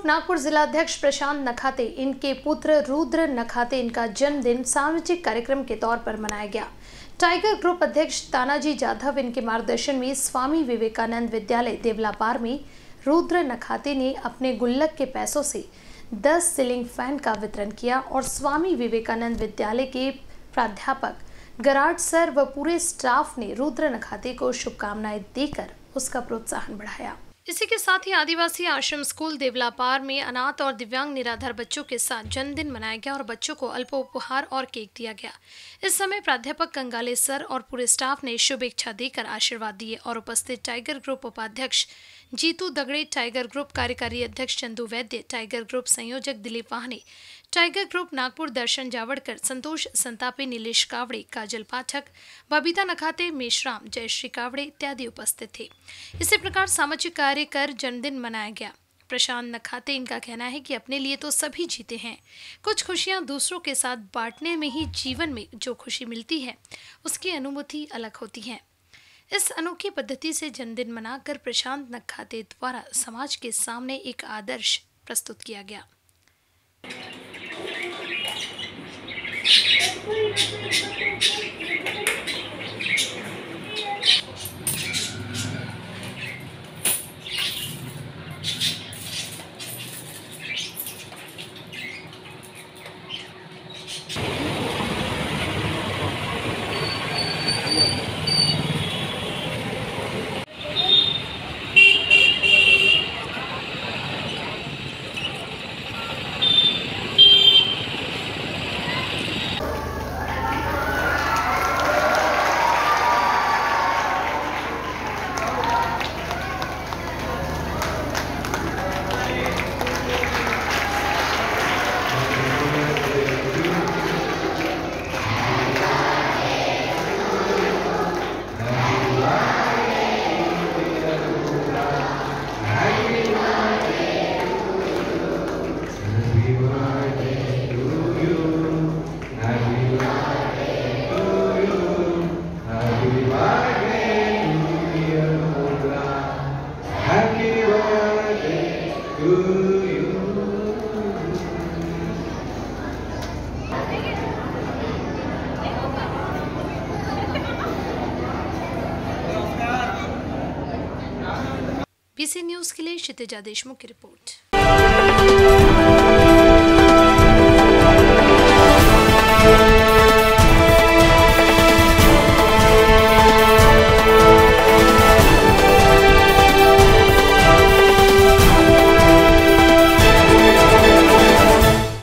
Group Nagpur जिलाध्यक्ष प्रशांत नखाते, इनके पुत्र रुद्र नखाते इनका जन्मदिन सामाजिक कार्यक्रम के तौर पर मनाया गया। टाइगर ग्रुप अध्यक्ष तानाजी जाधव इनके मार्गदर्शन में स्वामी विवेकानंद विद्यालय देवलापार में रुद्र नखाते ने अपने गुल्लक के पैसों से 10 सीलिंग फ़ैन का वितरण किया और स्वामी विवेकानंद विद्यालय के प्राध्यापक गराट सर व पूरे स्टाफ ने रुद्र नखाते को शुभकामनाएँ देकर उसका प्रोत्साहन बढ़ाया। इसी के साथ ही आदिवासी आश्रम स्कूल देवलापार में अनाथ और दिव्यांग निराधार बच्चों के साथ जन्मदिन मनाया गया और बच्चों को अल्प उपहार और केक दिया गया। इस समय प्राध्यापक कंगाले सर और पूरे स्टाफ ने शुभेच्छा देकर आशीर्वाद दिए और उपस्थित टाइगर ग्रुप उपाध्यक्ष जीतू दगड़े टाइगर ग्रुप कार्यकारी अध्यक्ष चंदू वैद्य, टाइगर ग्रुप संयोजक दिलीप वाहने, टाइगर ग्रुप नागपुर दर्शन जावड़कर, संतोष संतापे नीलेष कावड़े, काजल पाठक, बबीता नखाते, मेशराम, जयश्री कावड़े इत्यादि उपस्थित थे। इसी प्रकार सामाजिक कार्य कर जन्मदिन मनाया गया। प्रशांत नखाते, इनका कहना है कि अपने लिए तो सभी जीते हैं। कुछ खुशियाँ दूसरों के साथ बांटने में ही जीवन में जो खुशी मिलती है, उसकी अनुभूति अलग होती है। इस अनोखी पद्धति से जन्मदिन मनाकर प्रशांत नखाते द्वारा समाज के सामने एक आदर्श प्रस्तुत किया गया। बीसी न्यूज़ के लिए क्षितिजा देशमुख की रिपोर्ट।